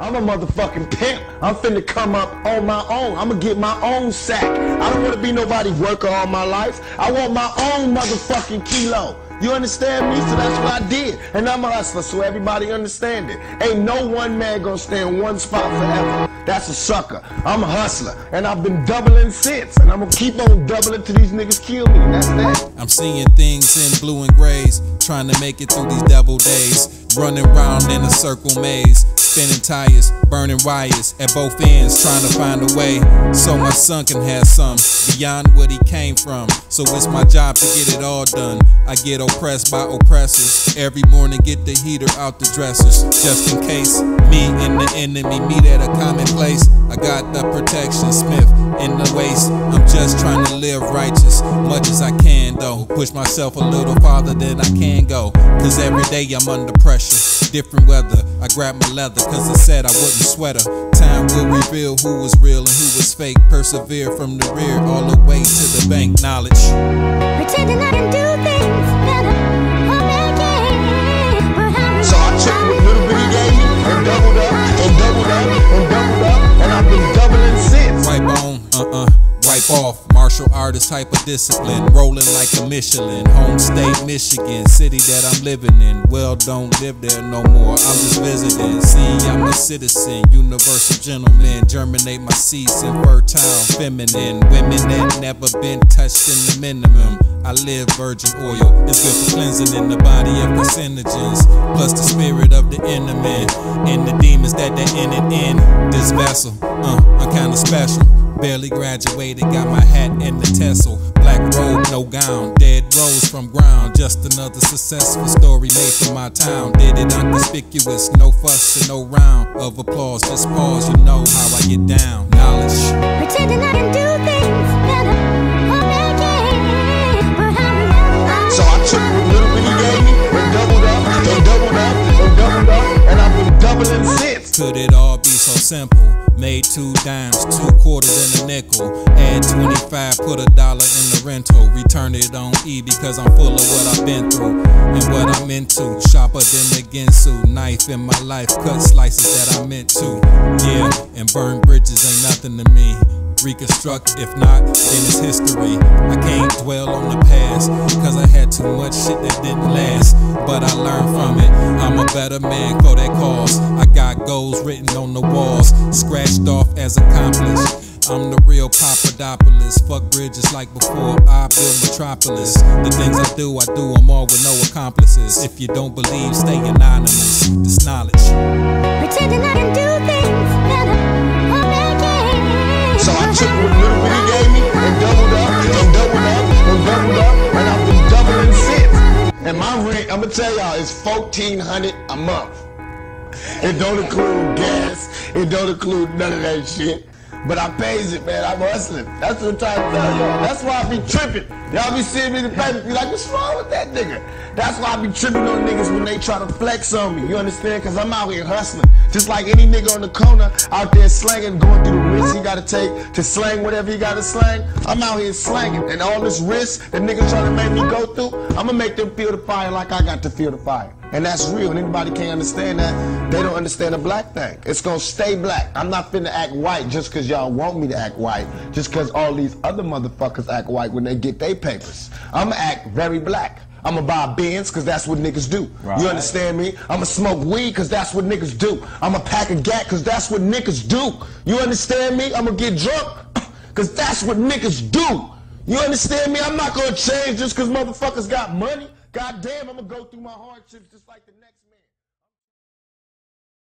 I'm a motherfucking pimp. I'm finna come up on my own. I'm gonna get my own sack. I don't wanna be nobody worker all my life. I want my own motherfucking kilo. You understand me? So that's what I did. And I'm a hustler, so everybody understand it. Ain't no one man gonna stay in one spot forever. That's a sucker. I'm a hustler. And I've been doubling since. And I'm gonna keep on doubling till these niggas kill me. That's that. I'm seeing things in blue and grays, trying to make it through these devil days. Running round in a circle maze, spinning tires, burning wires at both ends, trying to find a way so my son can have some beyond what he came from. So it's my job to get it all done. I get oppressed by oppressors. Every morning, get the heater out the dressers, just in case me and the enemy meet at a common place. I got the protection, Smith in the waist. I'm just trying to live righteous, much as I can though. Push myself a little farther than I can go, cause every day I'm under pressure pressure. Different weather, I grabbed my leather cause it said I wouldn't sweat her. Time will reveal who was real and who was fake. Persevere from the rear all the way to the bank. Knowledge. Pretending I can do things wipe off martial artist type of discipline. Rolling like a Michelin. Home state, Michigan. City that I'm living in. Well, don't live there no more. I'm just visiting. See, I'm a citizen. Universal gentleman. Germinate my seeds in fertile, feminine. Women that never been touched in the minimum. I live virgin oil. It's good for cleansing in the body of carcinogens. Plus the spirit of the enemy. And the demons that they in it in. This vessel, uh, I'm kinda special. Barely graduated, got my hat and the tassel. Black robe, no gown. Dead rose from ground. Just another successful story made for my town. Did it unconspicuous, no fuss and no round of applause. Just pause, you know how I get down. Knowledge. Pretending I can do things better. So I took what little bit Could it all be so simple? Made two dimes, two quarters, and a nickel. Add 25, put a dollar in the rental. Return it on E because I'm full of what I've been through and what I'm into. Sharper than the Ginsu. Knife in my life, cut slices that I meant to. Yeah, and burn bridges ain't nothing to me reconstruct. If not, then it's history. I can't dwell on the past, cause I had too much shit that didn't last. But I learned from it. I'm a better man for that cause. I got goals written on the walls, scratched off as accomplished. I'm the real Papadopoulos. Fuck bridges like before I built Metropolis. The things I do, I do them all with no accomplices. If you don't believe, stay anonymous. This knowledge. Pretending I can do took what little bit he gave me and doubled up and doubled up and doubled up and I've been doubling since. And my rent, I'm gonna tell y'all, is fourteen hundred a month. It don't include gas. It don't include none of that shit. But I pays it, man. I'm hustling. That's what I'm trying to tell y'all. That's why I be tripping. Y'all be seeing me in the paper, be like, what's wrong with that nigga? That's why I be tripping on niggas when they try to flex on me. You understand? Cause I'm out here hustling. Just like any nigga on the corner out there slanging, going through the risks he gotta take to slang whatever he gotta slang. I'm out here slanging. And all this risk that niggas trying to make me go through, I'm gonna make them feel the fire like I got to feel the fire. And that's real. And anybody can't understand that, they don't understand the black thing. It's gonna stay black. I'm not finna act white just cause y'all want me to act white. Just cause all these other motherfuckers act white when they get their papers. I'ma act very black. I'ma buy Benz cause that's what niggas do. Right. You understand me? I'ma smoke weed cause that's what niggas do. I'ma pack a gat cause that's what niggas do. You understand me? I'ma get drunk cause that's what niggas do. You understand me? I'm not gonna change just cause motherfuckers got money. God damn, I'm gonna go through my hardships just like the next man.